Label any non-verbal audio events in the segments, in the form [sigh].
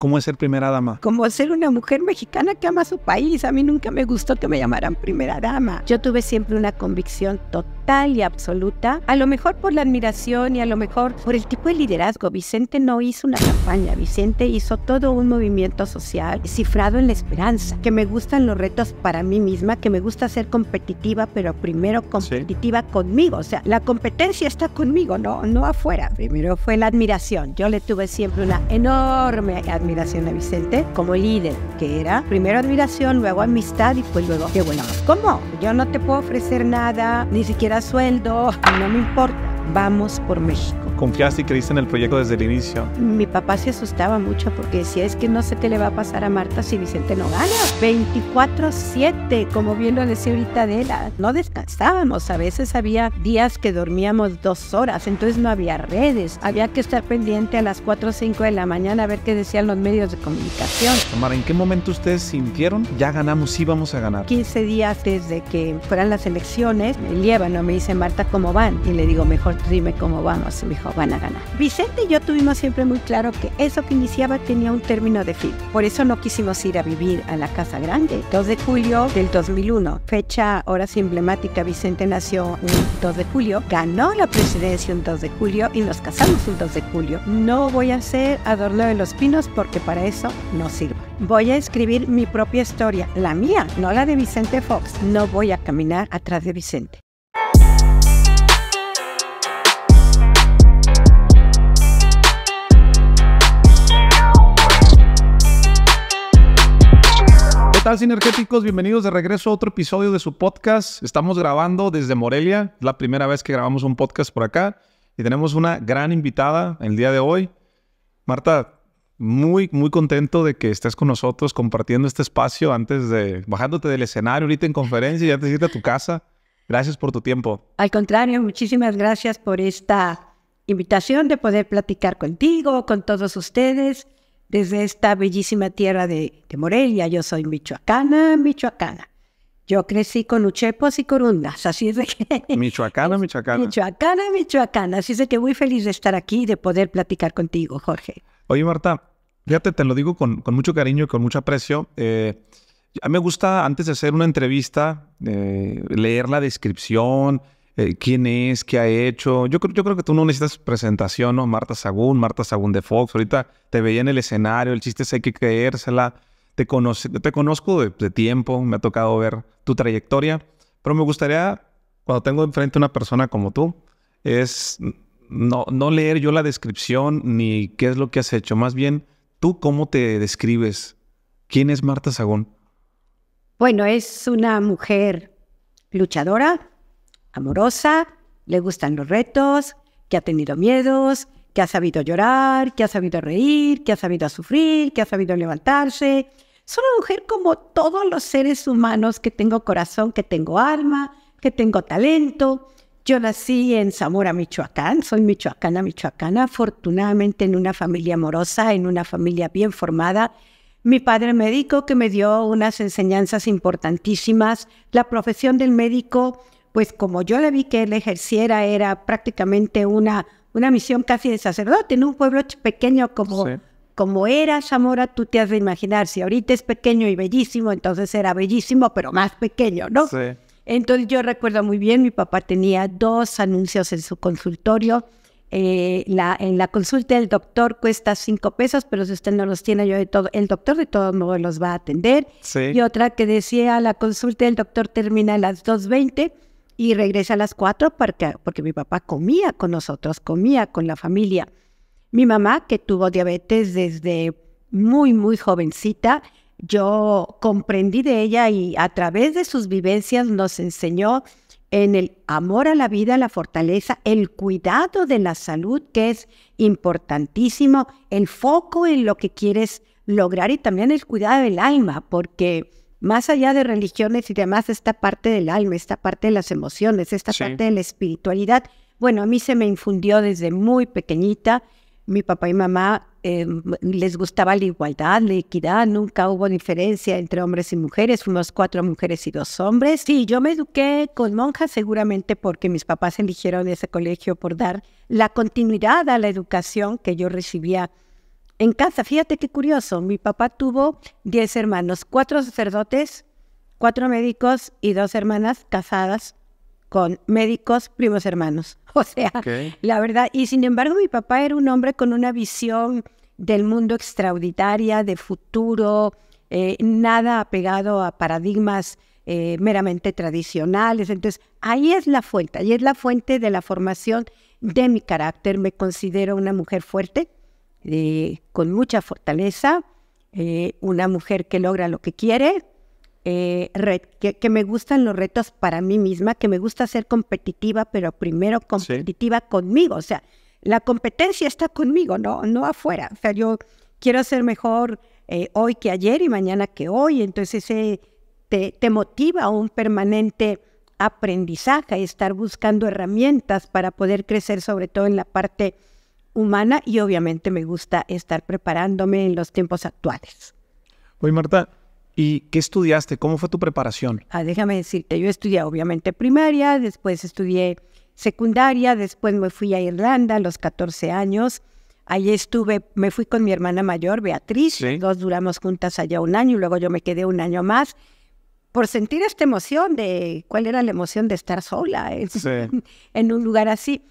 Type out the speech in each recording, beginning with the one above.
¿Cómo es ser primera dama? Como ser una mujer mexicana que ama su país. A mí nunca me gustó que me llamaran primera dama. Yo tuve siempre una convicción total y absoluta, a lo mejor por la admiración y a lo mejor por el tipo de liderazgo. Vicente no hizo una campaña, Vicente hizo todo un movimiento social cifrado en la esperanza, que me gustan los retos para mí misma, que me gusta ser competitiva, pero primero competitiva conmigo. O sea, la competencia está conmigo, no, no afuera. Primero fue la admiración. Yo le tuve siempre una enorme admiración admiración a Vicente como líder, que era primero admiración, luego amistad y pues luego, qué bueno, ¿cómo? Yo no te puedo ofrecer nada, ni siquiera sueldo, no me importa, vamos por México confiaste y creíste en el proyecto desde el inicio? Mi papá se asustaba mucho porque decía, es que no sé qué le va a pasar a Marta si Vicente no gana. 24/7, como bien lo decía ahorita Adela, no descansábamos. A veces había días que dormíamos dos horas, entonces no había redes. Había que estar pendiente a las 4 o 5 de la mañana a ver qué decían los medios de comunicación. Omar, ¿en qué momento ustedes sintieron ya ganamos, sí vamos a ganar? 15 días desde que fueran las elecciones, me llevan, ¿no? me dice Marta, ¿cómo van? Y le digo, mejor dime cómo vamos. Me dijo, van a ganar. Vicente y yo tuvimos siempre muy claro que eso que iniciaba tenía un término de fin. Por eso no quisimos ir a vivir a la Casa Grande. 2 de julio del 2001, fecha ahora sí emblemática, Vicente nació un 2 de julio, ganó la presidencia un 2 de julio y nos casamos un 2 de julio. No voy a hacer adorno de los pinos porque para eso no sirve. Voy a escribir mi propia historia, la mía, no la de Vicente Fox. No voy a caminar atrás de Vicente. Tal, sinergéticos? Bienvenidos de regreso a otro episodio de su podcast. Estamos grabando desde Morelia. Es la primera vez que grabamos un podcast por acá. Y tenemos una gran invitada el día de hoy. Marta, muy, muy contento de que estés con nosotros compartiendo este espacio antes de bajándote del escenario ahorita en conferencia y antes de irte a tu casa. Gracias por tu tiempo. Al contrario, muchísimas gracias por esta invitación de poder platicar contigo, con todos ustedes desde esta bellísima tierra de, Morelia. Yo soy michoacana, michoacana. Yo crecí con uchepos y corundas, así es de que... [laughs] Michoacana, michoacana. Michoacana, michoacana. Así es de que muy feliz de estar aquí y de poder platicar contigo, Jorge. Oye, Marta, fíjate, te lo digo con, mucho cariño y con mucho aprecio. Eh, a mí me gusta, antes de hacer una entrevista, eh, leer la descripción, eh, quién es, qué ha hecho. Yo, yo creo que tú no necesitas presentación, ¿no? Marta Sagún, Marta Sagún de Fox. Ahorita te veía en el escenario, el chiste es hay que creérsela. Te, te conozco de, tiempo, me ha tocado ver tu trayectoria, pero me gustaría, cuando tengo enfrente una persona como tú, es no, no leer yo la descripción ni qué es lo que has hecho, más bien tú cómo te describes. ¿Quién es Marta Sagún? Bueno, es una mujer luchadora, amorosa, le gustan los retos, que ha tenido miedos, que ha sabido llorar, que ha sabido reír, que ha sabido sufrir, que ha sabido levantarse. Es una mujer como todos los seres humanos que tengo corazón, que tengo alma, que tengo talento. Yo nací en Zamora, Michoacán, soy michoacana, michoacana, afortunadamente en una familia amorosa, en una familia bien formada. Mi padre médico que me dio unas enseñanzas importantísimas. La profesión del médico pues como yo le vi que él ejerciera, era prácticamente una, una misión casi de sacerdote en un pueblo pequeño como, como era Zamora, tú te has de imaginar, si ahorita es pequeño y bellísimo, entonces era bellísimo, pero más pequeño, ¿no? Sí. Entonces yo recuerdo muy bien, mi papá tenía dos anuncios en su consultorio. Eh, la, en la consulta del doctor cuesta cinco pesos, pero si usted no los tiene, yo de todo, el doctor de todos modos los va a atender. Sí. Y otra que decía, la consulta del doctor termina a las 2.20 y regresa a las cuatro porque, porque mi papá comía con nosotros, comía con la familia. Mi mamá, que tuvo diabetes desde muy, muy jovencita, yo comprendí de ella y a través de sus vivencias nos enseñó en el amor a la vida, la fortaleza, el cuidado de la salud, que es importantísimo, el foco en lo que quieres lograr y también el cuidado del alma, porque más allá de religiones y demás, esta parte del alma, esta parte de las emociones, esta parte de la espiritualidad, bueno, a mí se me infundió desde muy pequeñita. Mi papá y mamá em, les gustaba la igualdad, la equidad, nunca hubo diferencia entre hombres y mujeres, fuimos cuatro mujeres y dos hombres. Sí, yo me eduqué con monjas seguramente porque mis papás eligieron ese colegio por dar la continuidad a la educación que yo recibía en casa, fíjate qué curioso, mi papá tuvo 10 hermanos, cuatro sacerdotes, cuatro médicos y dos hermanas casadas con médicos primos hermanos. [laughs] O sea, la verdad, y sin embargo mi papá era un hombre con una visión del mundo extraordinaria, de futuro, eh, nada apegado a paradigmas eh, meramente tradicionales. Entonces, ahí es la fuente, ahí es la fuente de la formación de mi carácter. Me considero una mujer fuerte, eh, con mucha fortaleza, una mujer que logra lo que quiere, que, me gustan los retos para mí misma, que me gusta ser competitiva, pero primero competitiva conmigo. O sea, la competencia está conmigo, no, no afuera. O sea, yo quiero ser mejor eh, hoy que ayer y mañana que hoy. Entonces te, te motiva a un permanente aprendizaje, estar buscando herramientas para poder crecer, sobre todo en la parte humana y obviamente me gusta estar preparándome en los tiempos actuales. Oye, Marta, ¿y qué estudiaste? ¿Cómo fue tu preparación? Ah, déjame decirte, yo estudié obviamente primaria, después estudié secundaria, después me fui a Irlanda a los 14 años. Allí estuve, me fui con mi hermana mayor, Beatriz, dos duramos juntas allá un año y luego yo me quedé un año más por sentir esta emoción de cuál era la emoción de estar sola en [laughs] un lugar así.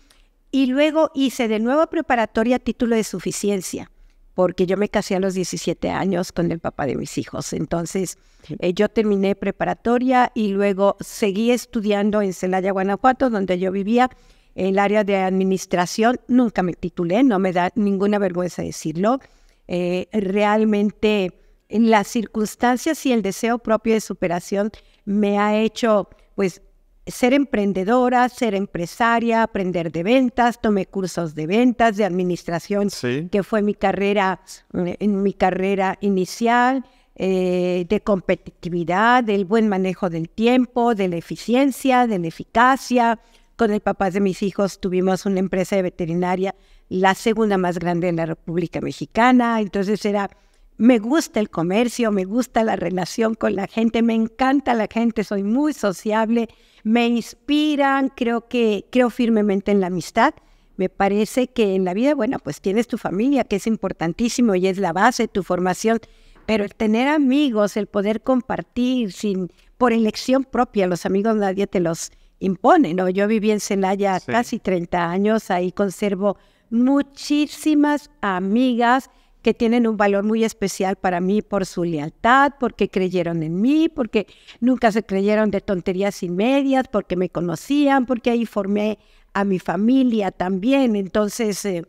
Y luego hice de nuevo preparatoria título de suficiencia porque yo me casé a los 17 años con el papá de mis hijos. Entonces, eh, yo terminé preparatoria y luego seguí estudiando en Celaya, Guanajuato, donde yo vivía, en el área de administración. Nunca me titulé, no me da ninguna vergüenza decirlo. Eh, realmente, en las circunstancias y el deseo propio de superación me ha hecho, pues, ser emprendedora, ser empresaria, aprender de ventas, tomé cursos de ventas, de administración, que fue mi carrera, eh, en mi carrera inicial, eh, de competitividad, del buen manejo del tiempo, de la eficiencia, de la eficacia. Con el papá de mis hijos tuvimos una empresa de veterinaria, la segunda más grande en la República Mexicana, entonces era me gusta el comercio, me gusta la relación con la gente, me encanta la gente, soy muy sociable, me inspiran, creo que creo firmemente en la amistad. Me parece que en la vida, bueno, pues tienes tu familia, que es importantísimo y es la base de tu formación, pero el tener amigos, el poder compartir sin por elección propia, los amigos nadie te los impone, ¿no? Yo viví en Celaya casi 30 años, ahí conservo muchísimas amigas que tienen un valor muy especial para mí por su lealtad, porque creyeron en mí, porque nunca se creyeron de tonterías y medias, porque me conocían, porque ahí formé a mi familia también. Entonces, eh,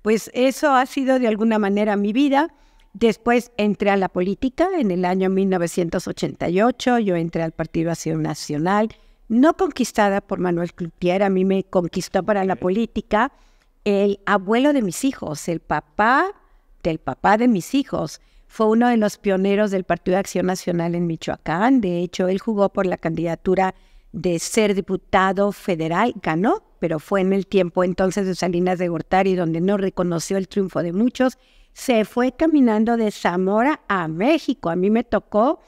pues eso ha sido de alguna manera mi vida. Después entré a la política en el año 1988, yo entré al Partido Acción Nacional, no conquistada por Manuel Cloutier, a mí me conquistó para la política el abuelo de mis hijos, el papá el papá de mis hijos. Fue uno de los pioneros del Partido de Acción Nacional en Michoacán. De hecho, él jugó por la candidatura de ser diputado federal, ganó, pero fue en el tiempo entonces de Salinas de Gortari, donde no reconoció el triunfo de muchos. Se fue caminando de Zamora a México. A mí me tocó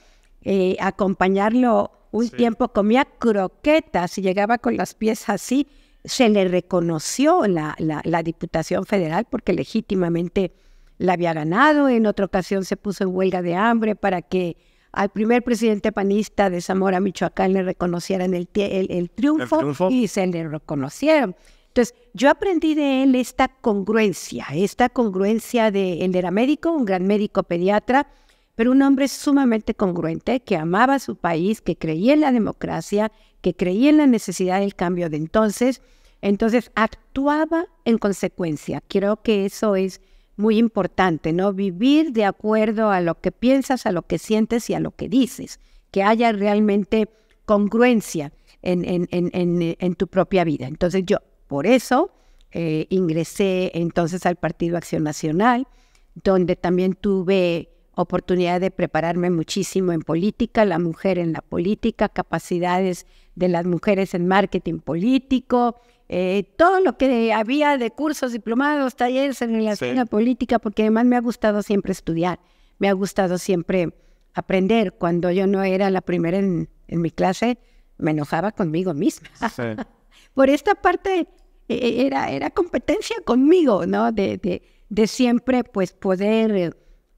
eh, acompañarlo un tiempo, comía croquetas y llegaba con las pies así. Se le reconoció la, la, la Diputación Federal porque legítimamente la había ganado, en otra ocasión se puso en huelga de hambre para que al primer presidente panista de Zamora, Michoacán, le reconocieran el, el, triunfo, y se le reconocieron. Entonces, yo aprendí de él esta congruencia, esta congruencia de, él era médico, un gran médico pediatra, pero un hombre sumamente congruente, que amaba su país, que creía en la democracia, que creía en la necesidad del cambio de entonces, entonces actuaba en consecuencia. Creo que eso es muy importante, ¿no? Vivir de acuerdo a lo que piensas, a lo que sientes y a lo que dices, que haya realmente congruencia en, tu propia vida. Entonces yo, por eso, eh, ingresé entonces al Partido Acción Nacional, donde también tuve oportunidad de prepararme muchísimo en política, la mujer en la política, capacidades de las mujeres en marketing político, eh, todo lo que había de cursos, diplomados, talleres en relación a política, porque además me ha gustado siempre estudiar, me ha gustado siempre aprender. Cuando yo no era la primera en, mi clase, me enojaba conmigo misma. [laughs] Por esta parte e, e, era, era competencia conmigo, ¿no? De, de siempre pues poder eh,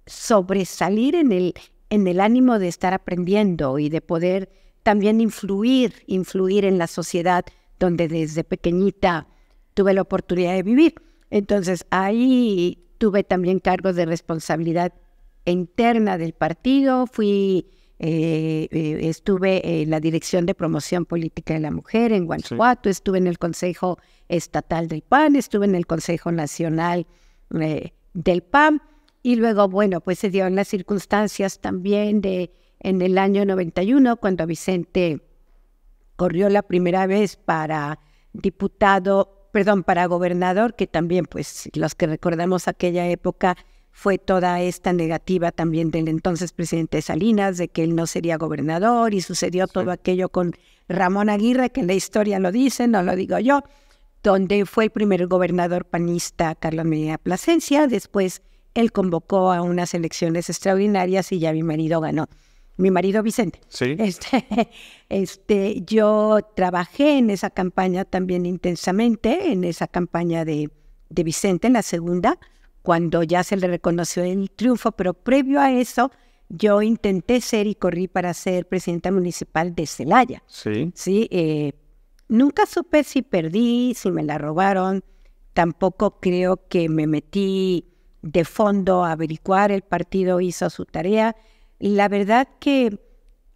sobresalir en el, en el ánimo de estar aprendiendo y de poder también influir, influir en la sociedad donde desde pequeñita tuve la oportunidad de vivir. Entonces ahí tuve también cargos de responsabilidad interna del partido, fui, eh, eh, estuve en la Dirección de Promoción Política de la Mujer en Guanajuato, estuve en el Consejo Estatal del PAN, estuve en el Consejo Nacional eh, del PAN y luego, bueno, pues se dieron las circunstancias también de en el año 91, cuando Vicente corrió la primera vez para diputado, perdón, para gobernador, que también, pues, los que recordamos aquella época, fue toda esta negativa también del entonces presidente Salinas de que él no sería gobernador y sucedió todo aquello con Ramón Aguirre, que en la historia lo dice, no lo digo yo, donde fue el primer gobernador panista Carlos Medina Plasencia, después él convocó a unas elecciones extraordinarias y ya mi marido ganó mi marido Vicente. Sí. Este, [laughs] este, yo trabajé en esa campaña también intensamente, en esa campaña de, de Vicente, en la segunda, cuando ya se le reconoció el triunfo, pero previo a eso, yo intenté ser y corrí para ser presidenta municipal de Celaya. Sí. Sí, eh, nunca supe si perdí, si me la robaron, tampoco creo que me metí de fondo a averiguar, el partido hizo su tarea la verdad que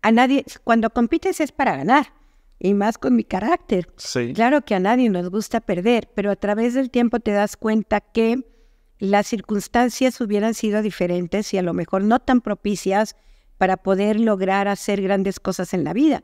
a nadie, cuando compites es para ganar, y más con mi carácter. Sí. Claro que a nadie nos gusta perder, pero a través del tiempo te das cuenta que las circunstancias hubieran sido diferentes y a lo mejor no tan propicias para poder lograr hacer grandes cosas en la vida.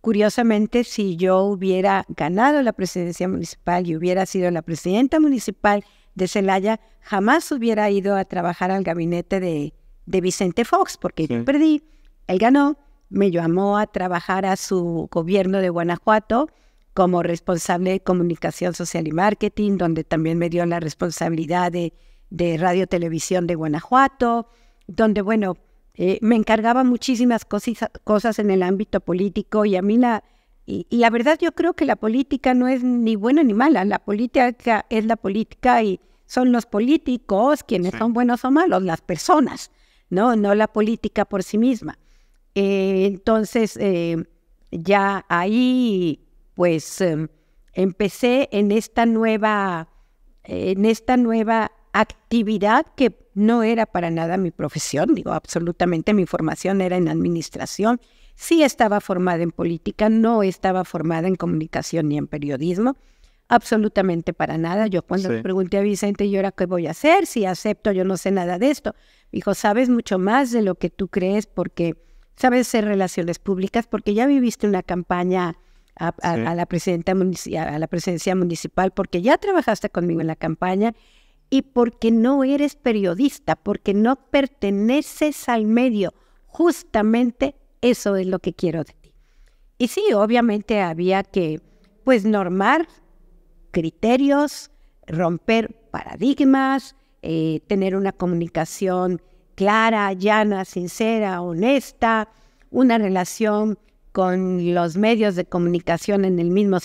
Curiosamente, si yo hubiera ganado la presidencia municipal y hubiera sido la presidenta municipal de Celaya, jamás hubiera ido a trabajar al gabinete de, de Vicente Fox, porque yo perdí, él ganó, me llamó a trabajar a su gobierno de Guanajuato como responsable de comunicación social y marketing, donde también me dio la responsabilidad de, de radio televisión de Guanajuato, donde, bueno, eh, me encargaba muchísimas cosas, cosas en el ámbito político y a mí la, y, la verdad yo creo que la política no es ni buena ni mala, la política es la política y son los políticos quienes son buenos o malos, las personas. ¿No? No la política por sí misma. Eh, entonces, eh, ya ahí, pues, em, empecé en esta nueva, en esta nueva actividad que no era para nada mi profesión, digo, absolutamente mi formación era en administración. Sí estaba formada en política, no estaba formada en comunicación ni en periodismo, absolutamente para nada. Yo cuando le pregunté a Vicente, ¿y ahora qué voy a hacer? Si acepto, yo no sé nada de esto. Dijo, sabes mucho más de lo que tú crees porque sabes hacer relaciones públicas, porque ya viviste una campaña a, la, presidenta a la presidencia municipal, porque ya trabajaste conmigo en la campaña y porque no eres periodista, porque no perteneces al medio. Justamente eso es lo que quiero de ti. Y sí, obviamente había que, pues, normar criterios, romper paradigmas, eh, tener una comunicación clara, llana, sincera, honesta, una relación con los medios de comunicación en el mismo,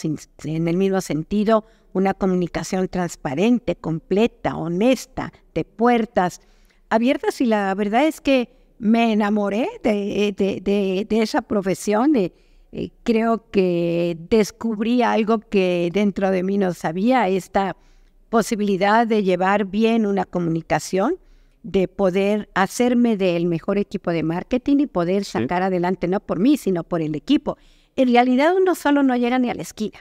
en el mismo sentido, una comunicación transparente, completa, honesta, de puertas abiertas. Y la verdad es que me enamoré de, de, de esa profesión. De, eh, creo que descubrí algo que dentro de mí no sabía, esta posibilidad de llevar bien una comunicación, de poder hacerme del mejor equipo de marketing y poder sacar adelante, no por mí, sino por el equipo. En realidad uno solo no llega ni a la esquina.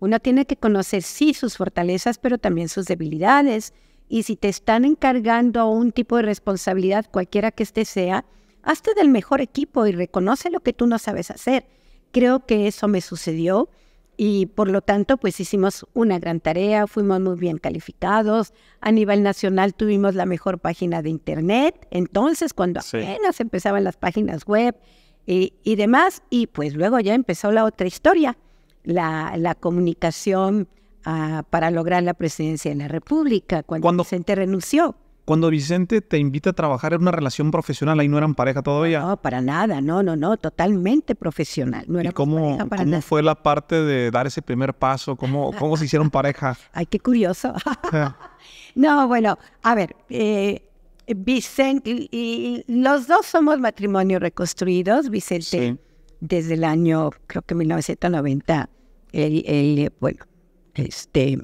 Uno tiene que conocer, sí, sus fortalezas, pero también sus debilidades. Y si te están encargando un tipo de responsabilidad, cualquiera que este sea, hazte del mejor equipo y reconoce lo que tú no sabes hacer. Creo que eso me sucedió y por lo tanto pues hicimos una gran tarea, fuimos muy bien calificados, a nivel nacional tuvimos la mejor página de internet, entonces cuando apenas empezaban las páginas web y, demás, y pues luego ya empezó la otra historia, la, comunicación ah, para lograr la presidencia de la República, cuando el Vicente renunció. Cuando Vicente te invita a trabajar en una relación profesional, ahí no eran pareja todavía. No, para nada, no, no, no, totalmente profesional. No ¿Y cómo, para cómo fue la parte de dar ese primer paso? ¿Cómo, cómo se hicieron pareja? [laughs] Ay, qué curioso. [laughs] no, bueno, a ver, eh, Vicente, y, y los dos somos matrimonios reconstruidos. Vicente, Sí. desde el año, creo que 1990, él, él, bueno, este,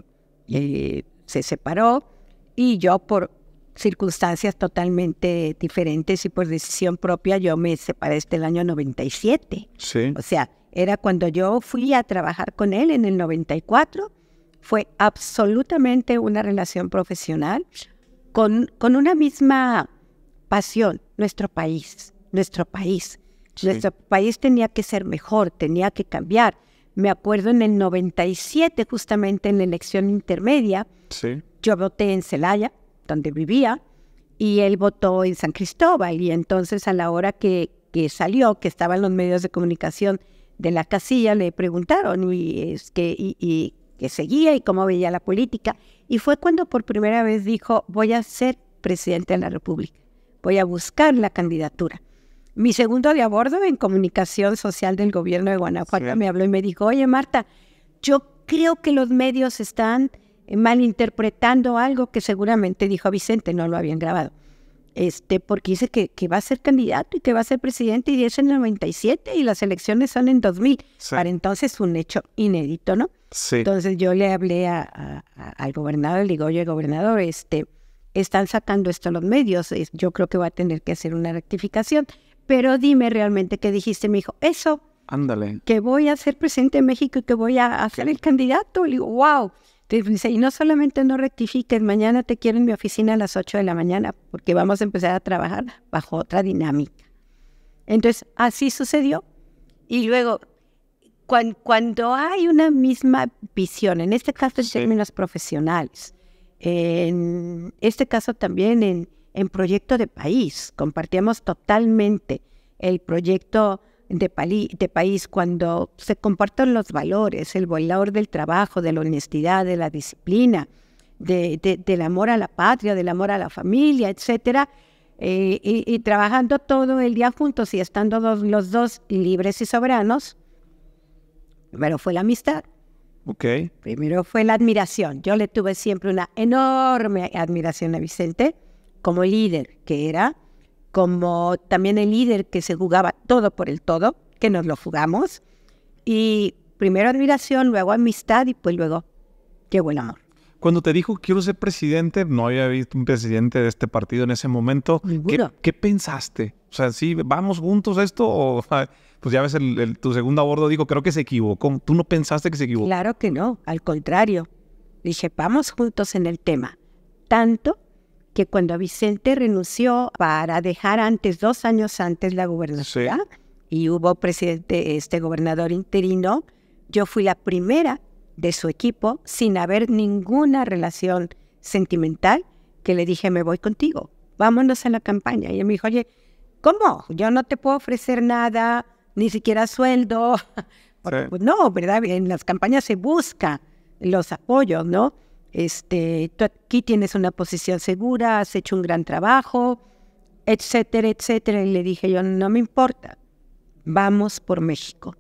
eh, se separó y yo por circunstancias totalmente diferentes y por decisión propia, yo me separé desde el año 97. Sí. O sea, era cuando yo fui a trabajar con él en el 94. Fue absolutamente una relación profesional con, con una misma pasión, nuestro país, nuestro país. Sí. Nuestro país tenía que ser mejor, tenía que cambiar. Me acuerdo en el 97, justamente en la elección intermedia, Sí. yo voté en Celaya, donde vivía, y él votó en San Cristóbal. Y entonces a la hora que, que salió, que estaban los medios de comunicación de la casilla, le preguntaron y, es que, y, y que seguía y cómo veía la política. Y fue cuando por primera vez dijo, voy a ser presidente de la República, voy a buscar la candidatura. Mi segundo de a bordo en comunicación social del gobierno de Guanajuato Sí. me habló y me dijo, oye Marta, yo creo que los medios están malinterpretando algo que seguramente dijo Vicente, no lo habían grabado. Este, porque dice que, que va a ser candidato y que va a ser presidente y es en el 97 y las elecciones son en 2000. Sí. Para entonces un hecho inédito, ¿no? Sí. Entonces yo le hablé a- a- a- al gobernador, le digo, oye, gobernador, este, están sacando esto los medios, yo creo que va a tener que hacer una rectificación, pero dime realmente qué dijiste. Me dijo, eso, Ándale. que voy a ser presidente de México y que voy a hacer el candidato. Le digo, wow. Dice, y no solamente no rectifiques, mañana te quiero en mi oficina a las 8 de la mañana porque vamos a empezar a trabajar bajo otra dinámica. Entonces, así sucedió. Y luego, cuan- cuando, hay una misma visión, en este caso en Sí. términos profesionales, en este caso también en, en proyecto de país, compartíamos totalmente el proyecto de, país cuando se comparten los valores, el valor del trabajo, de la honestidad, de la disciplina, de- de- del amor a la patria, del amor a la familia, etcétera, eh, y, y trabajando todo el día juntos y estando dos- los dos libres y soberanos, primero fue la amistad, Ok. primero fue la admiración. Yo le tuve siempre una enorme admiración a Vicente como líder que era, como también el líder que se jugaba todo por el todo, que nos lo jugamos. Y primero admiración, luego amistad y pues luego llegó el amor. Cuando te dijo quiero ser presidente, no había visto un presidente de este partido en ese momento. ¿Qué, qué pensaste? O sea, sí, vamos juntos a esto o [laughs] pues ya ves el, el- tu segundo a bordo dijo, creo que se equivocó. ¿Tú no pensaste que se equivocó? Claro que no, al contrario. Dije, vamos juntos en el tema. Tanto que cuando Vicente renunció para dejar antes, dos años antes, la gubernatura, y hubo presidente, este gobernador interino, yo fui la primera de su equipo, sin haber ninguna relación sentimental, que le dije, me voy contigo, vámonos a la campaña. Y él me dijo, oye, ¿cómo? Yo no te puedo ofrecer nada, ni siquiera sueldo. [laughs] Sí. pues, no, ¿verdad? En las campañas se busca los apoyos, ¿no? Este, tú aquí tienes una posición segura, has hecho un gran trabajo, etcétera, etcétera. Y le dije yo, no me importa, vamos por México.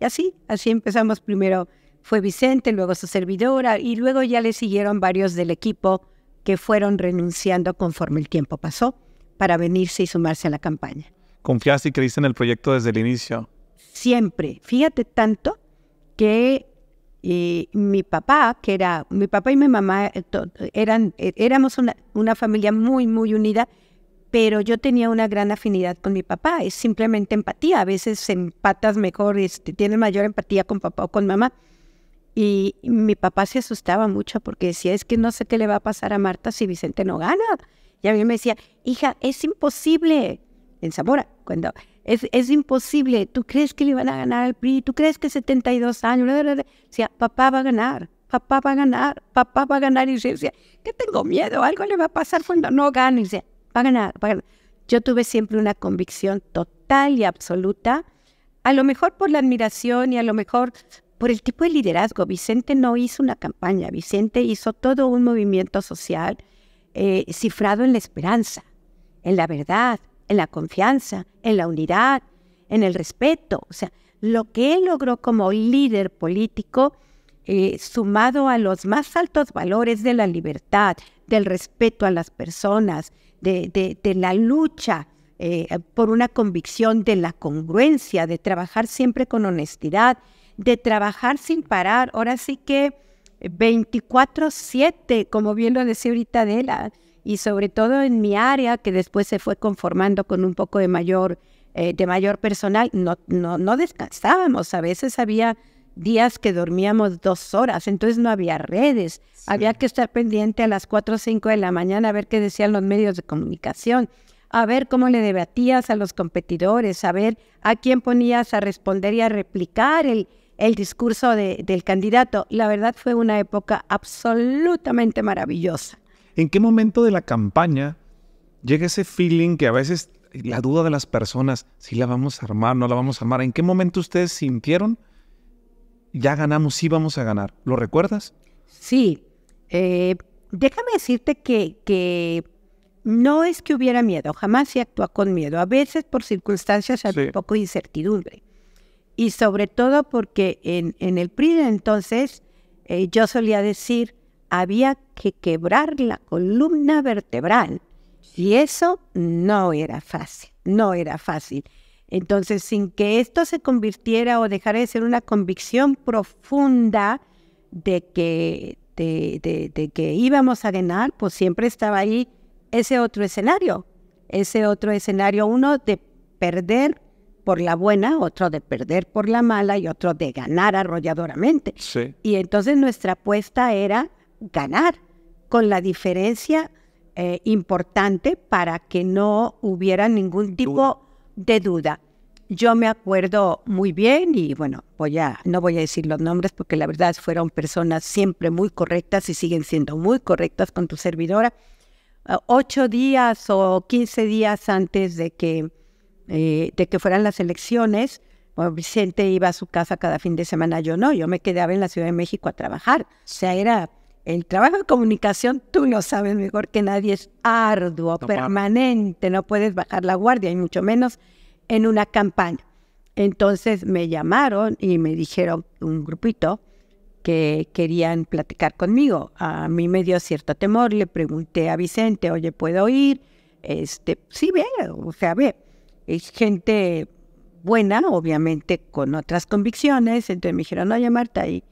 Y así, así empezamos primero. Fue Vicente, luego su servidora, y luego ya le siguieron varios del equipo que fueron renunciando conforme el tiempo pasó para venirse y sumarse a la campaña. Confiaste y creíste en el proyecto desde el inicio. Siempre, fíjate tanto que eh, mi papá, que era, mi papá y mi mamá eh, eran, eh, éramos una, una familia muy, muy unida, pero yo tenía una gran afinidad con mi papá, es simplemente empatía, a veces empatas mejor, este, tienes mayor empatía con papá o con mamá. Y mi papá se asustaba mucho porque decía, es que no sé qué le va a pasar a Marta si Vicente no gana. Y a mí me decía, hija, es imposible. En Zamora, cuando es, es imposible, ¿tú crees que le van a ganar al PRI? ¿Tú crees que 72 años? Bla, bla, bla. Decía, papá va a ganar, papá va a ganar, papá va a ganar. Y yo decía, que tengo miedo, algo le va a pasar cuando no gane. Y decía, va a ganar, va a ganar. Yo tuve siempre una convicción total y absoluta, a lo mejor por la admiración y a lo mejor por el tipo de liderazgo. Vicente no hizo una campaña, Vicente hizo todo un movimiento social eh, cifrado en la esperanza, en la verdad, en la confianza, en la unidad, en el respeto. O sea, lo que él logró como líder político, eh, sumado a los más altos valores de la libertad, del respeto a las personas, de, la lucha eh, por una convicción de la congruencia, de trabajar siempre con honestidad, de trabajar sin parar. Ahora sí que 24/7, como bien lo decía ahorita Adela, y sobre todo en mi área, que después se fue conformando con un poco de mayor, eh, de mayor personal, no, no, no descansábamos. A veces había días que dormíamos dos horas, entonces no había redes. Había que estar pendiente a las 4 o 5 de la mañana a ver qué decían los medios de comunicación, a ver cómo le debatías a los competidores, a ver a quién ponías a responder y a replicar el, el discurso del candidato. La verdad fue una época absolutamente maravillosa. ¿En qué momento de la campaña llega ese feeling que a veces la duda de las personas, si la vamos a armar, no la vamos a armar, ¿en qué momento ustedes sintieron ya ganamos, sí vamos a ganar? ¿Lo recuerdas? Sí. Eh, déjame decirte que, que no es que hubiera miedo, jamás se actúa con miedo. A veces por circunstancias hay un poco de incertidumbre. Y sobre todo porque en, en el PRI entonces eh, yo solía decir, había que quebrar la columna vertebral. Y eso no era fácil, no era fácil. Entonces, sin que esto se convirtiera o dejara de ser una convicción profunda de que, de, que íbamos a ganar, pues siempre estaba ahí ese otro escenario, ese otro escenario, uno de perder por la buena, otro de perder por la mala y otro de ganar arrolladoramente. Y entonces nuestra apuesta era ganar con la diferencia eh, importante para que no hubiera ningún tipo de duda. Yo me acuerdo muy bien y bueno, voy a, no voy a decir los nombres porque la verdad fueron personas siempre muy correctas y siguen siendo muy correctas con tu servidora. Ah, ocho días o quince días antes de que, eh, de que fueran las elecciones, Vicente iba a su casa cada fin de semana, yo no, yo me quedaba en la Ciudad de México a trabajar. O sea, era el trabajo de comunicación, tú lo sabes mejor que nadie, es arduo, permanente, no puedes bajar la guardia y mucho menos en una campaña. Entonces me llamaron y me dijeron un grupito que querían platicar conmigo. A mí me dio cierto temor, le pregunté a Vicente, oye, ¿puedo ir? Este, sí, ve, o sea, ve, es gente buena, obviamente con otras convicciones, entonces me dijeron, oye Marta, ¿y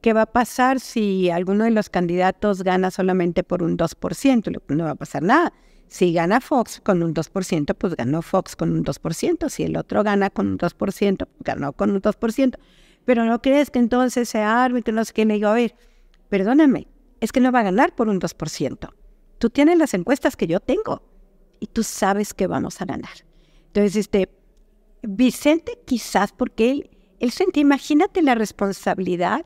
¿qué va a pasar si alguno de los candidatos gana solamente por un 2%? No va a pasar nada. Si gana Fox con un 2%, pues ganó Fox con un 2%. Si el otro gana con un 2%, ganó con un 2%. Pero no crees que entonces ese árbitro, no sé qué, le digo, a ver, perdóname, es que no va a ganar por un 2%. Tú tienes las encuestas que yo tengo y tú sabes que vamos a ganar. Entonces, este, Vicente quizás porque él él sentía, imagínate la responsabilidad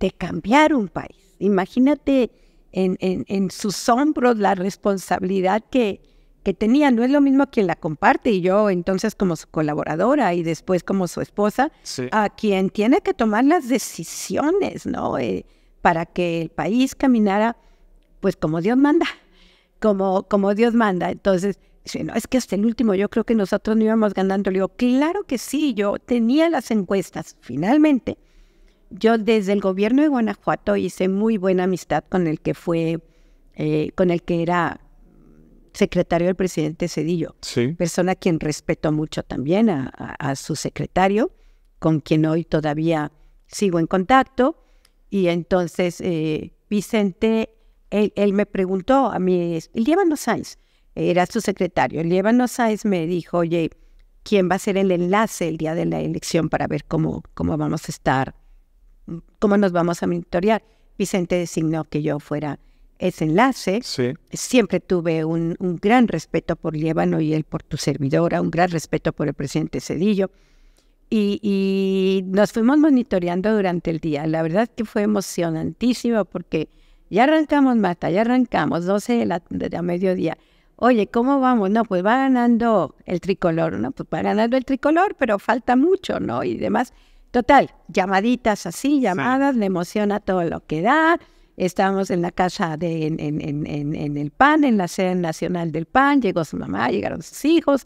de cambiar un país. Imagínate en, sus hombros la responsabilidad que, que tenía. No es lo mismo quien la comparte y yo entonces como su colaboradora y después como su esposa, a quien tiene que tomar las decisiones, ¿no? Eh, para que el país caminara pues como Dios manda, como, como Dios manda. Entonces, no, es que hasta el último yo creo que nosotros no íbamos ganando. Le digo, claro que sí, yo tenía las encuestas. Finalmente, yo desde el gobierno de Guanajuato hice muy buena amistad con el que fue, eh, con el que era secretario del presidente Cedillo. Sí. Persona a quien respeto mucho también, a, su secretario, con quien hoy todavía sigo en contacto. Y entonces eh, Vicente, él, me preguntó a mí, el Líbano Sáenz, era su secretario. El Líbano Sáenz me dijo, oye, ¿quién va a ser el enlace el día de la elección para ver cómo, cómo vamos a estar, cómo nos vamos a monitorear? Vicente designó que yo fuera ese enlace. Sí. Siempre tuve un, gran respeto por Líbano y él por tu servidora, un gran respeto por el presidente Cedillo. Y, nos fuimos monitoreando durante el día. La verdad que fue emocionantísimo porque ya arrancamos Mata, ya arrancamos 12 de la, de mediodía oye, ¿cómo vamos? No, pues va ganando el tricolor, ¿no? Pues va ganando el tricolor, pero falta mucho, ¿no? Y demás. Total, llamaditas así, llamadas, le emociona todo lo que da. Estábamos en la casa de, en, en, en, en el PAN, en la sede nacional del PAN, llegó su mamá, llegaron sus hijos,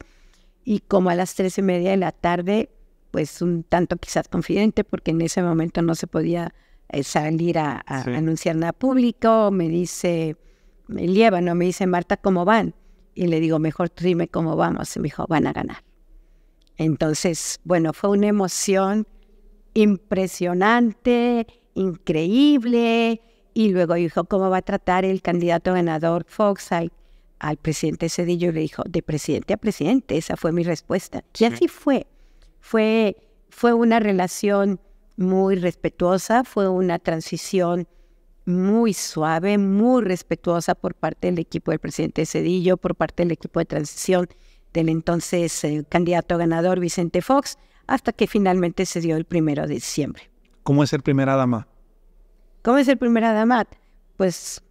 y como a las tres y media de la tarde, pues un tanto quizás confidente, porque en ese momento no se podía eh, salir a, a anunciar nada público, me dice, me lleva, no me dice, Marta, ¿cómo van? Y le digo, mejor tú dime cómo vamos. Y me dijo, van a ganar. Entonces, bueno, fue una emoción impresionante, increíble. Y luego dijo, ¿cómo va a tratar el candidato ganador Fox al, al presidente Cedillo? Y le dijo, de presidente a presidente. Esa fue mi respuesta. Y así fue. Fue, fue una relación muy respetuosa, fue una transición muy suave, muy respetuosa por parte del equipo del presidente Cedillo, por parte del equipo de transición del entonces eh, candidato ganador Vicente Fox, hasta que finalmente se dio el primero de diciembre. ¿Cómo es ser primera dama? ¿Cómo es ser primera dama? Pues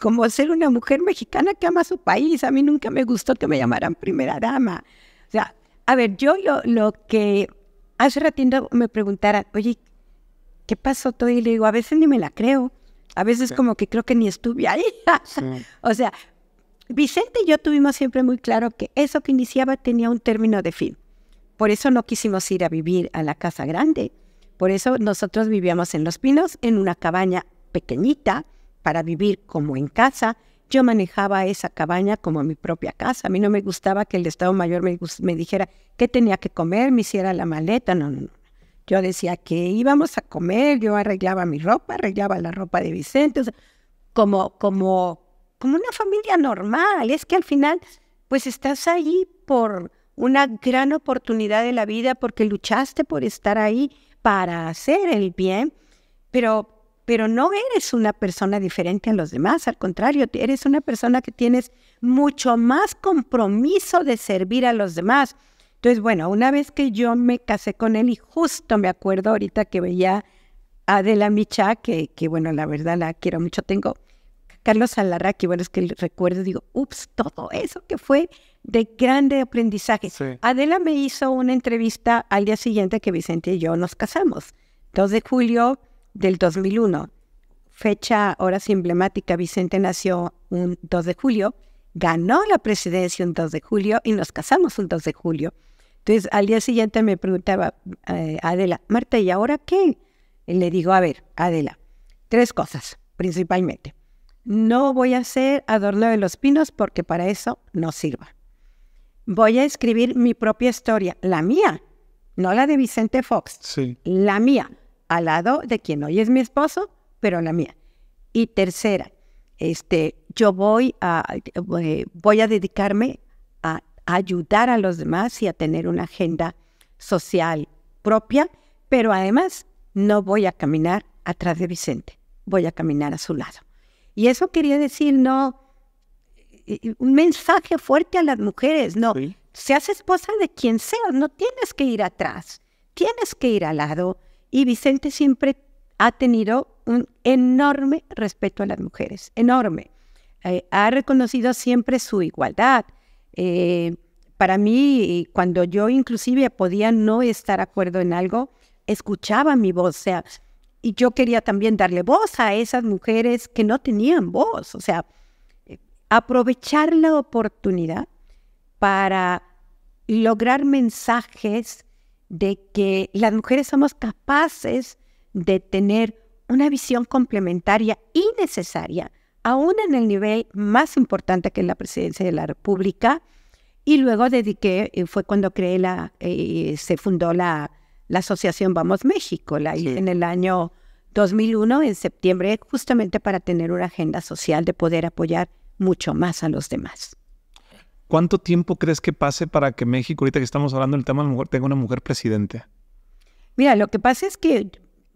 como ser una mujer mexicana que ama su país. A mí nunca me gustó que me llamaran primera dama. O sea, a ver, yo lo, lo que hace ratito me preguntaran, oye, ¿qué pasó todo? Y le digo, a veces ni me la creo. A veces como que creo que ni estuve ahí. [laughs] o sea, Vicente y yo tuvimos siempre muy claro que eso que iniciaba tenía un término de fin. Por eso no quisimos ir a vivir a la casa grande. Por eso nosotros vivíamos en Los Pinos, en una cabaña pequeñita, para vivir como en casa. Yo manejaba esa cabaña como mi propia casa. A mí no me gustaba que el Estado Mayor me, me dijera qué tenía que comer, me hiciera la maleta. No, no, no. Yo decía que íbamos a comer, yo arreglaba mi ropa, arreglaba la ropa de Vicente, como, como, como una familia normal. Es que al final, pues estás ahí por una gran oportunidad de la vida, porque luchaste por estar ahí para hacer el bien, pero pero no eres una persona diferente a los demás, al contrario, eres una persona que tienes mucho más compromiso de servir a los demás. Entonces, bueno, una vez que yo me casé con él y justo me acuerdo ahorita que veía a Adela Micha, que, que bueno, la verdad la quiero mucho, tengo Carlos Alarraqui, bueno, es que recuerdo, digo, ups, todo eso que fue de grande aprendizaje. Adela me hizo una entrevista al día siguiente que Vicente y yo nos casamos, 2 de julio del 2001, fecha, horas emblemática, Vicente nació un 2 de julio, ganó la presidencia un 2 de julio y nos casamos un 2 de julio. Entonces, al día siguiente me preguntaba eh, Adela, Marta, ¿y ahora qué? Y le digo, a ver, Adela, tres cosas, principalmente. No voy a hacer adorno de los pinos porque para eso no sirva. Voy a escribir mi propia historia, la mía, no la de Vicente Fox, sí. la mía, al lado de quien hoy es mi esposo, pero la mía. Y tercera, este, yo voy a, eh, voy a dedicarme a ayudar a los demás y a tener una agenda social propia, pero además no voy a caminar atrás de Vicente, voy a caminar a su lado. Y eso quería decir, no, un mensaje fuerte a las mujeres, no, seas esposa de quien seas, no tienes que ir atrás, tienes que ir al lado. Y Vicente siempre ha tenido un enorme respeto a las mujeres, enorme. Eh, ha reconocido siempre su igualdad. Eh, para mí, cuando yo inclusive podía no estar de acuerdo en algo, escuchaba mi voz, o sea, y yo quería también darle voz a esas mujeres que no tenían voz, o sea, aprovechar la oportunidad para lograr mensajes de que las mujeres somos capaces de tener una visión complementaria y necesaria, aún en el nivel más importante que es la presidencia de la República. Y luego dediqué, eh, fue cuando creé la, eh, se fundó la, la Asociación Vamos México, la en el año 2001, en septiembre, justamente para tener una agenda social de poder apoyar mucho más a los demás. ¿Cuánto tiempo crees que pase para que México, ahorita que estamos hablando del tema de la mujer, tenga una mujer presidente? Mira, lo que pasa es que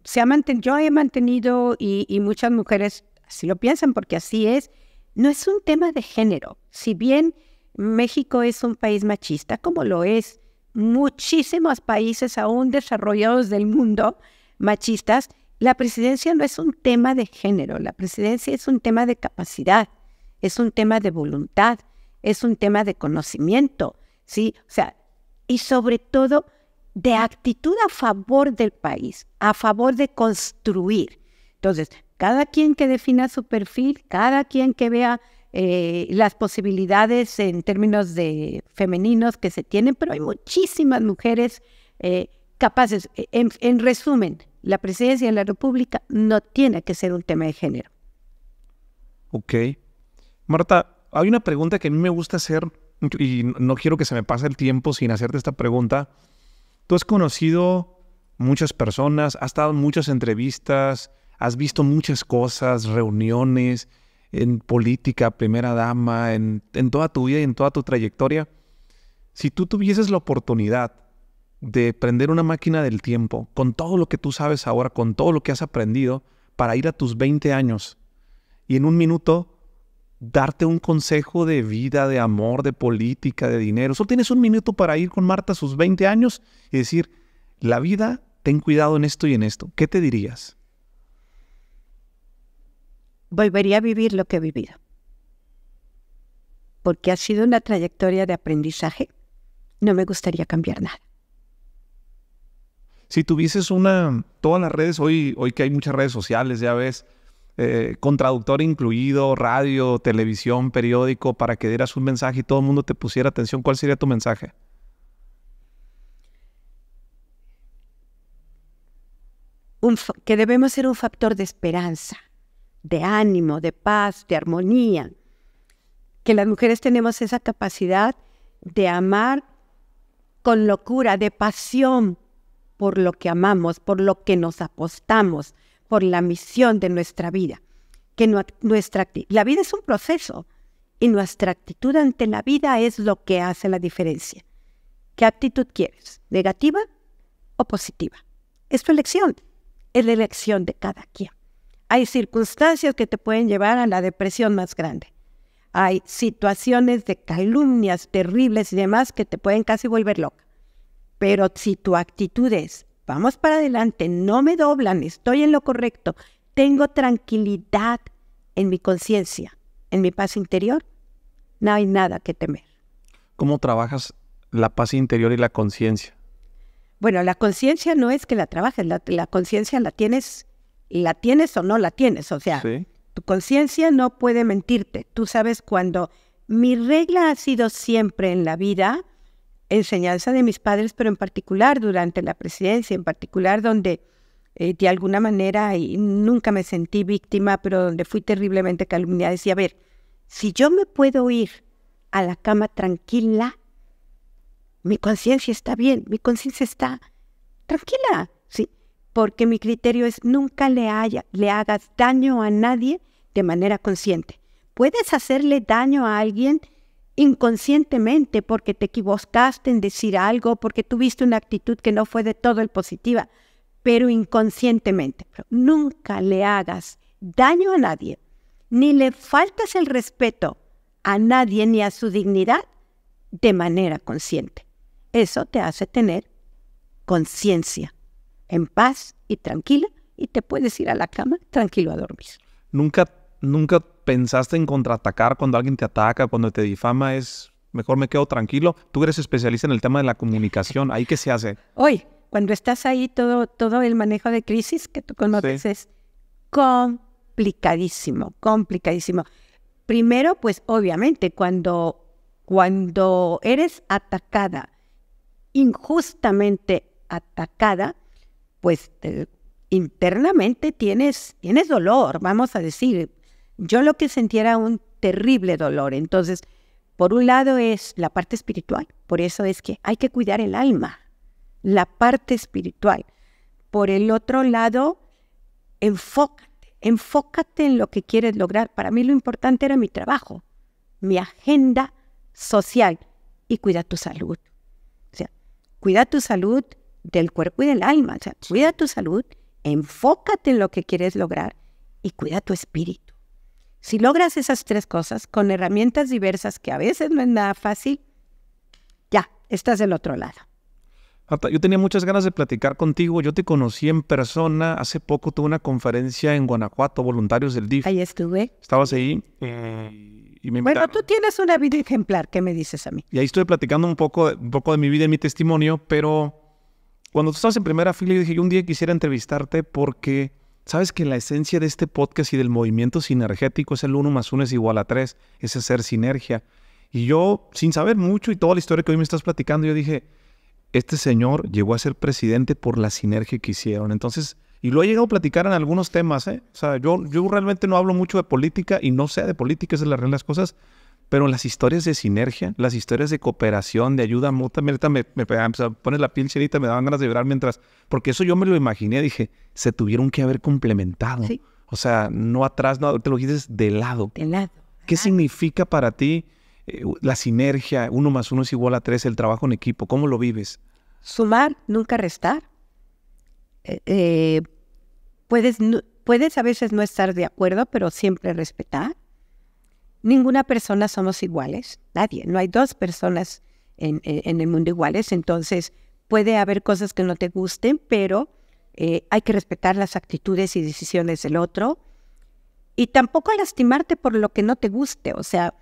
se ha yo he mantenido, y, y muchas mujeres así lo piensan porque así es, no es un tema de género. Si bien México es un país machista, como lo es muchísimos países aún desarrollados del mundo machistas, la presidencia no es un tema de género, la presidencia es un tema de capacidad, es un tema de voluntad, es un tema de conocimiento, ¿sí? O sea, y sobre todo de actitud a favor del país, a favor de construir. Entonces, cada quien que defina su perfil, cada quien que vea eh, las posibilidades en términos de femeninos que se tienen, pero hay muchísimas mujeres eh, capaces. E, en, resumen, la presidencia de la República no tiene que ser un tema de género. Ok. Marta, hay una pregunta que a mí me gusta hacer y no quiero que se me pase el tiempo sin hacerte esta pregunta. Tú has conocido muchas personas, has estado en muchas entrevistas, has visto muchas cosas, reuniones en política, primera dama, en, toda tu vida y en toda tu trayectoria. Si tú tuvieses la oportunidad de prender una máquina del tiempo, con todo lo que tú sabes ahora, con todo lo que has aprendido, para ir a tus 20 años y en un minuto darte un consejo de vida, de amor, de política, de dinero. Solo tienes un minuto para ir con Marta a sus 20 años y decir, la vida, ten cuidado en esto y en esto. ¿Qué te dirías? volvería a vivir lo que he vivido. Porque ha sido una trayectoria de aprendizaje. No me gustaría cambiar nada. Si tuvieses una, todas las redes, hoy, hoy que hay muchas redes sociales, ya ves, eh, con traductor incluido, radio, televisión, periódico, para que dieras un mensaje y todo el mundo te pusiera atención, ¿cuál sería tu mensaje? que debemos ser un factor de esperanza de ánimo, de paz, de armonía. Que las mujeres tenemos esa capacidad de amar con locura, de pasión por lo que amamos, por lo que nos apostamos, por la misión de nuestra vida. Que nuestra, la vida es un proceso y nuestra actitud ante la vida es lo que hace la diferencia. ¿Qué actitud quieres? ¿Negativa o positiva? Es tu elección, es la elección de cada quien. Hay circunstancias que te pueden llevar a la depresión más grande. Hay situaciones de calumnias terribles y demás que te pueden casi volver loca. Pero si tu actitud es, vamos para adelante, no me doblan, estoy en lo correcto, tengo tranquilidad en mi conciencia, en mi paz interior, no hay nada que temer. ¿Cómo trabajas la paz interior y la conciencia? Bueno, la conciencia no es que la trabajes, la, la conciencia la tienes la tienes o no la tienes. O sea, tu conciencia no puede mentirte. Tú sabes cuando mi regla ha sido siempre en la vida, enseñanza de mis padres, pero en particular durante la presidencia, en particular donde eh, de alguna manera, y nunca me sentí víctima, pero donde fui terriblemente calumniada, decía, a ver, si yo me puedo ir a la cama tranquila, mi conciencia está bien, mi conciencia está tranquila, ¿sí? porque mi criterio es nunca le, le hagas daño a nadie de manera consciente. Puedes hacerle daño a alguien inconscientemente porque te equivocaste en decir algo, porque tuviste una actitud que no fue de todo el positiva, pero inconscientemente. nunca le hagas daño a nadie, ni le faltas el respeto a nadie ni a su dignidad de manera consciente. Eso te hace tener conciencia en paz y tranquila y te puedes ir a la cama tranquilo a dormir. ¿Nunca, nunca pensaste en contraatacar cuando alguien te ataca, cuando te difama? Es mejor me quedo tranquilo. Tú eres especialista en el tema de la comunicación. ¿Ahí qué se hace? Hoy, cuando estás ahí, todo, todo el manejo de crisis que tú conoces es complicadísimo, complicadísimo. Primero, pues obviamente, cuando, cuando eres atacada, injustamente atacada, pues internamente tienes, tienes dolor, vamos a decir. Yo lo que sentía era un terrible dolor. Entonces, por un lado es la parte espiritual, por eso es que hay que cuidar el alma, la parte espiritual. Por el otro lado, enfócate, enfócate en lo que quieres lograr. Para mí lo importante era mi trabajo, mi agenda social y cuida tu salud. O sea, cuida tu salud del cuerpo y del alma. Cuida tu salud, enfócate en lo que quieres lograr y cuida tu espíritu. Si logras esas tres cosas con herramientas diversas, que a veces no es nada fácil, ya, estás del otro lado. Yo tenía muchas ganas de platicar contigo. Yo te conocí en persona. Hace poco tuve una conferencia en Guanajuato, voluntarios del DIF. Ahí estuve. Estabas ahí. Eh, y me bueno, tú tienes una vida ejemplar. ¿Qué me dices a mí? Y ahí estuve platicando un poco, un poco de mi vida y mi testimonio, pero cuando tú estabas en primera fila, yo dije, yo un día quisiera entrevistarte porque Sabes que la esencia de este podcast y del movimiento sinergético es el 1 más 1 es igual a 3, es hacer sinergia. Y yo, sin saber mucho y toda la historia que hoy me estás platicando, yo dije, este señor llegó a ser presidente por la sinergia que hicieron. Entonces, y lo he llegado a platicar en algunos temas, ¿eh? O sea, yo, yo realmente no hablo mucho de política y no sé de política, es la realidad de las cosas, pero las historias de sinergia, las historias de cooperación, de ayuda mutua, me, me, me pones la piel chelita, me daban ganas de llorar mientras, porque eso yo me lo imaginé, dije, se tuvieron que haber complementado. O sea, no atrás, no, te lo dices de lado. De lado. ¿Qué significa para ti eh, la sinergia, uno más uno es igual a tres, el trabajo en equipo? ¿Cómo lo vives? Sumar, nunca restar. Eh, eh, puedes, puedes a veces no estar de acuerdo, pero siempre respetar ninguna persona somos iguales, nadie, no hay dos personas en, el mundo iguales, entonces puede haber cosas que no te gusten, pero eh, hay que respetar las actitudes y decisiones del otro y tampoco lastimarte por lo que no te guste, o sea,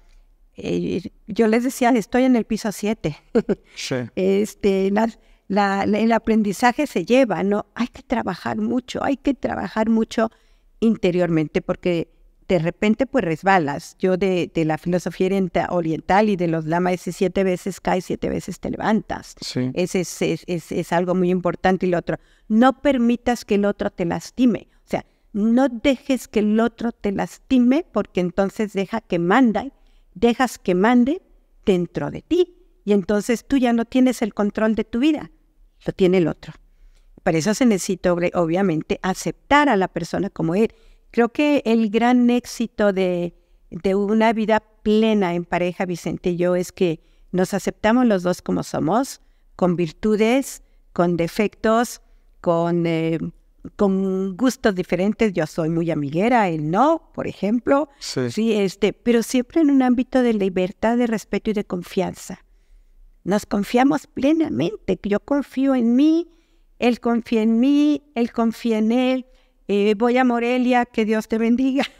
eh, yo les decía, estoy en el piso 7. [laughs] este, el aprendizaje se lleva, ¿no? Hay que trabajar mucho, hay que trabajar mucho interiormente porque de repente pues resbalas. Yo de, la filosofía oriental y de los lamas siete veces caes, siete veces te levantas. Sí. Ese es, es, algo muy importante. Y lo otro, no permitas que el otro te lastime. O sea, no dejes que el otro te lastime porque entonces deja que manda, dejas que mande dentro de ti. Y entonces tú ya no tienes el control de tu vida, lo tiene el otro. Para eso se necesita, obviamente, aceptar a la persona como es Creo que el gran éxito de, una vida plena en pareja, Vicente y yo, es que nos aceptamos los dos como somos, con virtudes, con defectos, con, eh, con gustos diferentes. Yo soy muy amiguera, él no, por ejemplo. Sí. este, pero siempre en un ámbito de libertad, de respeto y de confianza. Nos confiamos plenamente. Yo confío en mí, él confía en mí, él confía en él. Eh, voy a Morelia, que Dios te bendiga. [laughs]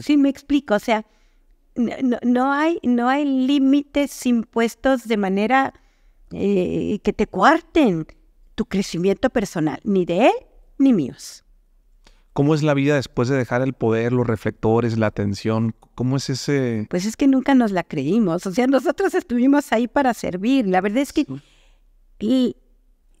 Sí, me explico, o sea, no, hay, no hay límites impuestos de manera eh, que te cuarten tu crecimiento personal, ni de él ni míos. ¿Cómo es la vida después de dejar el poder, los reflectores, la atención? ¿Cómo es ese...? Pues es que nunca nos la creímos. O sea, nosotros estuvimos ahí para servir. La verdad es que y,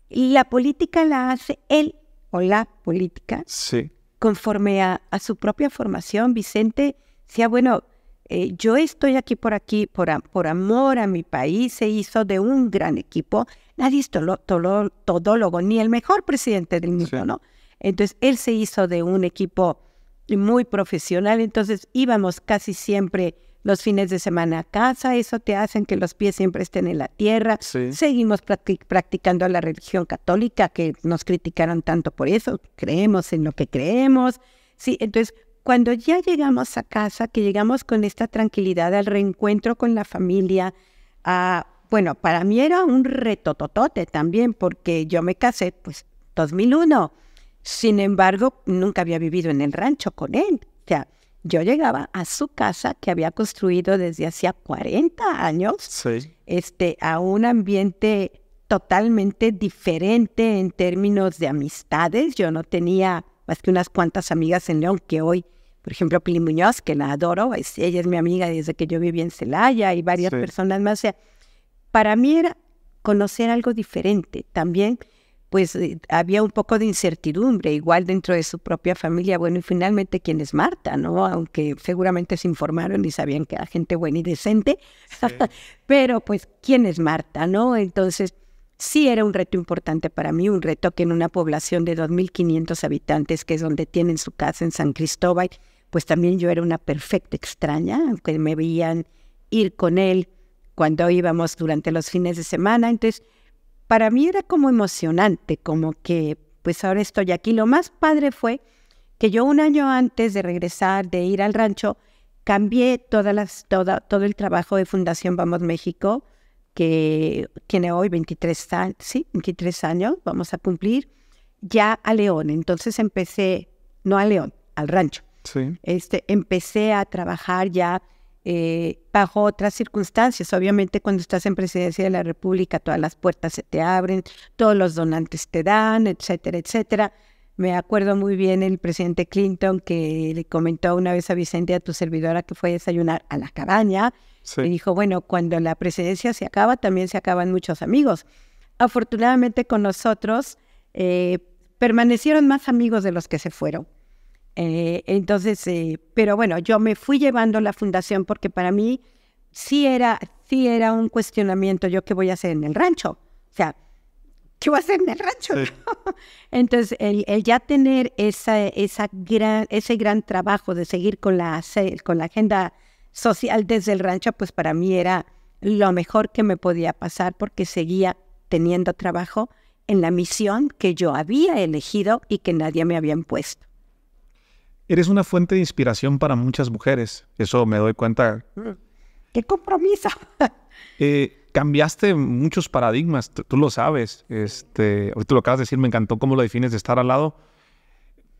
la política la hace él o la política, sí. conforme a, su propia formación, Vicente decía, bueno, eh, yo estoy aquí por aquí por, por, amor a mi país, se hizo de un gran equipo, nadie es todólogo, ni el mejor presidente del mundo, ¿no? Entonces, él se hizo de un equipo muy profesional, entonces íbamos casi siempre los fines de semana a casa, eso te hacen que los pies siempre estén en la tierra. Seguimos practicando la religión católica, que nos criticaron tanto por eso, creemos en lo que creemos. Sí, entonces, cuando ya llegamos a casa, que llegamos con esta tranquilidad al reencuentro con la familia, bueno, para mí era un reto totote también, porque yo me casé, pues, 2001. Sin embargo, nunca había vivido en el rancho con él. O sea, yo llegaba a su casa que había construido desde hacía 40 años, este, a un ambiente totalmente diferente en términos de amistades. Yo no tenía más que unas cuantas amigas en León que hoy, por ejemplo, Pili Muñoz, que la adoro, ella es mi amiga desde que yo viví en Celaya y varias personas más. O sea, para mí era conocer algo diferente. También pues eh, había un poco de incertidumbre, igual dentro de su propia familia. Bueno, y finalmente, ¿quién es Marta? ¿No? Aunque seguramente se informaron y sabían que era gente buena y decente, [laughs] pero pues, ¿quién es Marta? ¿No? Entonces, sí era un reto importante para mí, un reto que en una población de 2.500 habitantes, que es donde tienen su casa en San Cristóbal, pues también yo era una perfecta extraña, aunque me veían ir con él cuando íbamos durante los fines de semana. Entonces, para mí era como emocionante, como que pues ahora estoy aquí. Lo más padre fue que yo un año antes de regresar, de ir al rancho, cambié todas las, toda, todo el trabajo de Fundación Vamos México, que tiene hoy 23 años, sí, 23 años, vamos a cumplir, ya a León. Entonces empecé, no a León, al rancho. Sí. Este, empecé a trabajar ya eh, bajo otras circunstancias. Obviamente cuando estás en presidencia de la República todas las puertas se te abren, todos los donantes te dan, etcétera, etcétera. Me acuerdo muy bien el presidente Clinton que le comentó una vez a Vicente, a tu servidora, que fue a desayunar a la cabaña. Y dijo, bueno, cuando la presidencia se acaba, también se acaban muchos amigos. Afortunadamente con nosotros eh, permanecieron más amigos de los que se fueron. Eh, entonces, eh, pero bueno, yo me fui llevando la fundación porque para mí sí era, sí era un cuestionamiento, yo qué voy a hacer en el rancho. O sea, ¿qué voy a hacer en el rancho? [laughs] Entonces, el, ya tener esa, esa gran, ese gran trabajo de seguir con la, con la agenda social desde el rancho, pues para mí era lo mejor que me podía pasar porque seguía teniendo trabajo en la misión que yo había elegido y que nadie me había impuesto. Eres una fuente de inspiración para muchas mujeres, eso me doy cuenta. ¡Qué compromiso! [laughs] eh, cambiaste muchos paradigmas, tú, lo sabes. Este, ahorita lo acabas de decir, me encantó cómo lo defines de estar al lado.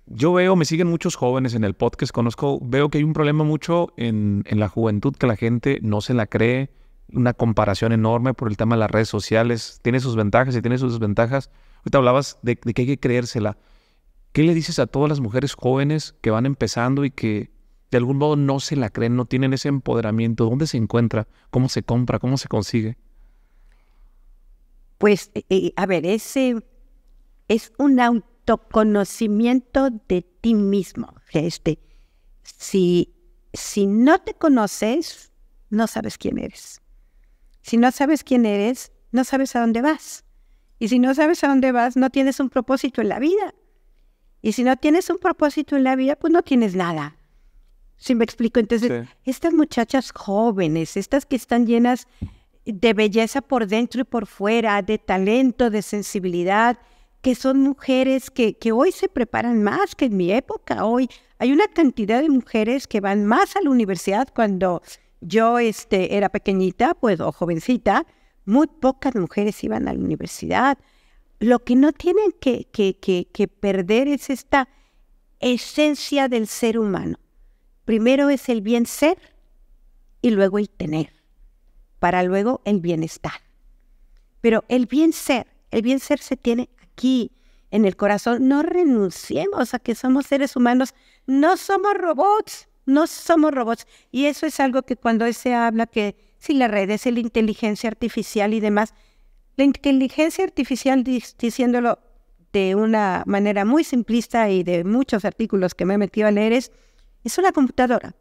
Yo veo, me siguen muchos jóvenes en el podcast, conozco, veo que hay un problema mucho en, la juventud, que la gente no se la cree, una comparación enorme por el tema de las redes sociales, tiene sus ventajas y tiene sus desventajas. Ahorita hablabas de, de que hay que creérsela. ¿Qué le dices a todas las mujeres jóvenes que van empezando y que de algún modo no se la creen, no tienen ese empoderamiento? ¿Dónde se encuentra? ¿Cómo se compra? ¿Cómo se consigue? Pues, eh, eh, a ver, ese es un autoconocimiento de ti mismo. Este, si, si no te conoces, no sabes quién eres. Si no sabes quién eres, no sabes a dónde vas. Y si no sabes a dónde vas, no tienes un propósito en la vida. Y si no tienes un propósito en la vida, pues no tienes nada. ¿Sí me explico? Entonces, estas muchachas jóvenes, estas que están llenas de belleza por dentro y por fuera, de talento, de sensibilidad, que son mujeres que, que hoy se preparan más que en mi época. Hoy hay una cantidad de mujeres que van más a la universidad cuando yo este, era pequeñita, pues, o jovencita, muy pocas mujeres iban a la universidad. Lo que no tienen que, que, que, que perder es esta esencia del ser humano. Primero es el bien ser y luego el tener para luego el bienestar. Pero el bien ser, el bien ser se tiene aquí, en el corazón. No renunciemos a que somos seres humanos, no somos robots, no somos robots. Y eso es algo que cuando se habla que si la red es la inteligencia artificial y demás, la inteligencia artificial, diciéndolo de una manera muy simplista y de muchos artículos que me he metido a leer, es, es una computadora.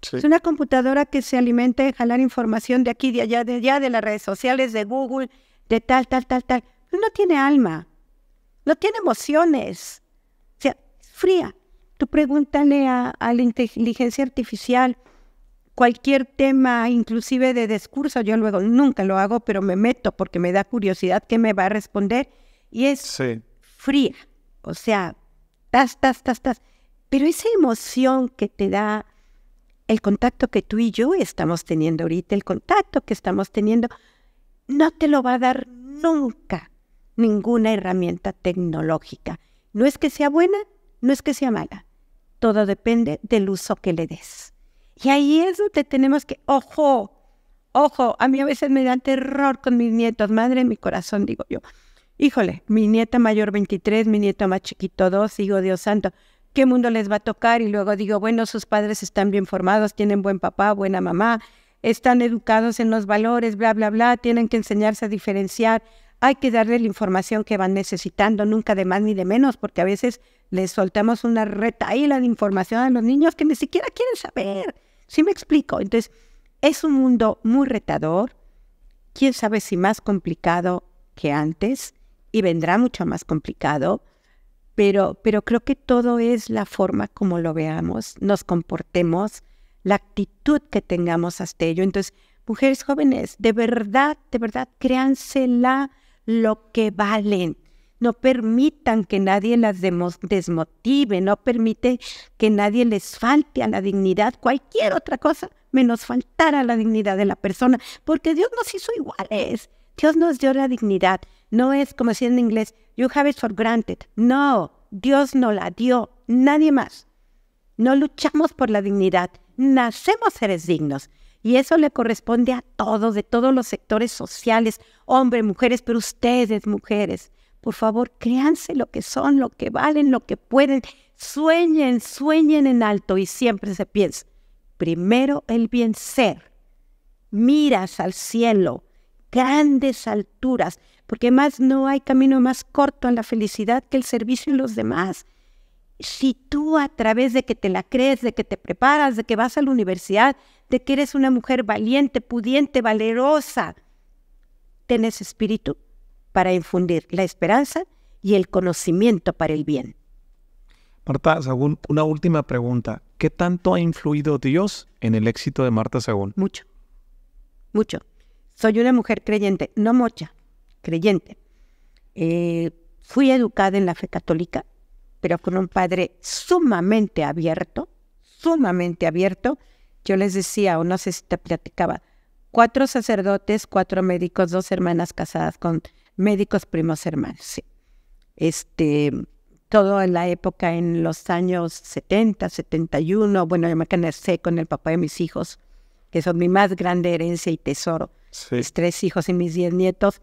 Es una computadora que se alimenta de jalar información de aquí, de allá, de allá, de las redes sociales, de Google, de tal, tal, tal, tal. no tiene alma, no tiene emociones. O sea, es fría. Tú pregúntale a, la inteligencia artificial cualquier tema, inclusive de discurso, yo luego nunca lo hago, pero me meto porque me da curiosidad qué me va a responder. Y es fría. O sea, tas, tas, tas, tas. Pero esa emoción que te da el contacto que tú y yo estamos teniendo ahorita, el contacto que estamos teniendo, no te lo va a dar nunca ninguna herramienta tecnológica. No es que sea buena, no es que sea mala. Todo depende del uso que le des. Y ahí es donde tenemos que, ojo, ojo, a mí a veces me da terror con mis nietos, madre en mi corazón, digo yo. Híjole, mi nieta mayor 23, mi nieto más chiquito 2, digo, Dios santo, qué mundo les va a tocar y luego digo, bueno, sus padres están bien formados, tienen buen papá, buena mamá, están educados en los valores, bla, bla, bla, tienen que enseñarse a diferenciar, hay que darle la información que van necesitando, nunca de más ni de menos, porque a veces les soltamos una retaíla de información a los niños que ni siquiera quieren saber. ¿Sí me explico? Entonces, es un mundo muy retador, quién sabe si más complicado que antes, y vendrá mucho más complicado, pero, pero creo que todo es la forma como lo veamos, nos comportemos, la actitud que tengamos hasta ello. Entonces, mujeres jóvenes, de verdad, de verdad, créansela lo que valen. No permitan que nadie las desmotive, no permite que nadie les falte a la dignidad, cualquier otra cosa, menos faltar a la dignidad de la persona, porque Dios nos hizo iguales. Dios nos dio la dignidad. No es como decir en inglés, you have it for granted. No, Dios no la dio, nadie más. No luchamos por la dignidad, nacemos seres dignos. Y eso le corresponde a todos, de todos los sectores sociales, hombres, mujeres, pero ustedes, mujeres, por favor, créanse lo que son, lo que valen, lo que pueden. Sueñen, sueñen en alto y siempre se piensa, primero el bien ser. Miras al cielo, grandes alturas, porque más no hay camino más corto a la felicidad que el servicio a los demás. Si tú a través de que te la crees, de que te preparas, de que vas a la universidad, de que eres una mujer valiente, pudiente, valerosa, tienes espíritu para infundir la esperanza y el conocimiento para el bien. Marta Sagún, una última pregunta. ¿Qué tanto ha influido Dios en el éxito de Marta Sagún? Mucho, mucho. Soy una mujer creyente, no mocha, creyente. Eh, fui educada en la fe católica, pero con un padre sumamente abierto, sumamente abierto. Yo les decía, o no sé si te platicaba, cuatro sacerdotes, cuatro médicos, dos hermanas casadas con médicos primos hermanos. Este, todo en la época, en los años 70, 71, bueno, yo me casé con el papá de mis hijos, que son mi más grande herencia y tesoro. Mis tres hijos y mis diez nietos.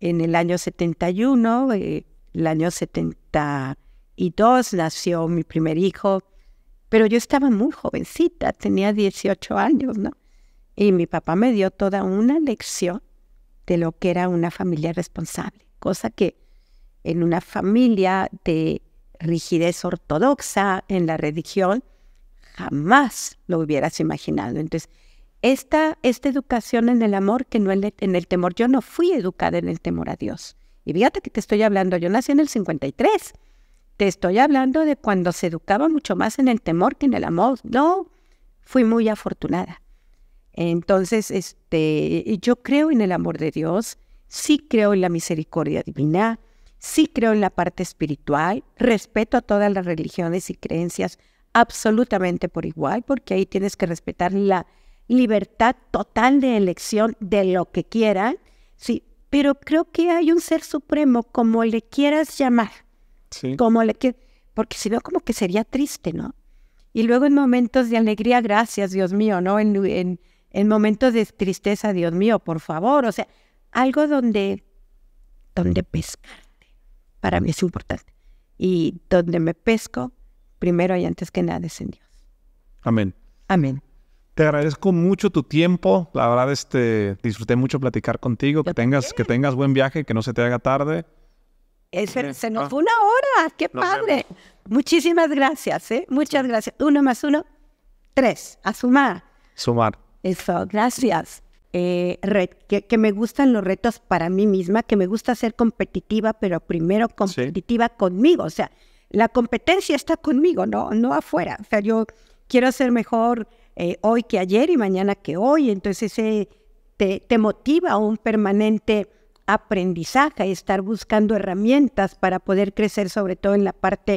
En el año 71, eh, el año 72 nació mi primer hijo, pero yo estaba muy jovencita, tenía 18 años, ¿no? Y mi papá me dio toda una lección de lo que era una familia responsable, cosa que en una familia de rigidez ortodoxa en la religión jamás lo hubieras imaginado. Entonces, esta, esta educación en el amor que no en el, temor, yo no fui educada en el temor a Dios. Y fíjate que te estoy hablando, yo nací en el 53. Te estoy hablando de cuando se educaba mucho más en el temor que en el amor. No, fui muy afortunada. Entonces, este, yo creo en el amor de Dios, sí creo en la misericordia divina, sí creo en la parte espiritual, respeto a todas las religiones y creencias absolutamente por igual, porque ahí tienes que respetar la libertad total de elección de lo que quieran, sí, pero creo que hay un ser supremo, como le quieras llamar, sí. como le porque si no, como que sería triste, ¿no? Y luego en momentos de alegría, gracias, Dios mío, ¿no? en en momentos de tristeza, Dios mío, por favor, o sea, algo donde, donde pescarte, para mí es importante. Y donde me pesco, primero y antes que nada es en Dios. Amén. Amén. Te agradezco mucho tu tiempo. La verdad, este, disfruté mucho platicar contigo. que tengas, que tengas buen viaje, que no se te haga tarde. se nos ah. fue una hora. ¡Qué padre! Muchísimas gracias, ¿eh? Muchas gracias. Uno más uno, tres. A sumar. Sumar. Eso, gracias. Eh, que, me gustan los retos para mí misma, que me gusta ser competitiva, pero primero competitiva conmigo. O sea, la competencia está conmigo, no, no afuera. O sea, yo quiero ser mejor eh, hoy que ayer y mañana que hoy. Entonces, eh, te, te motiva un permanente aprendizaje estar buscando herramientas para poder crecer, sobre todo en la parte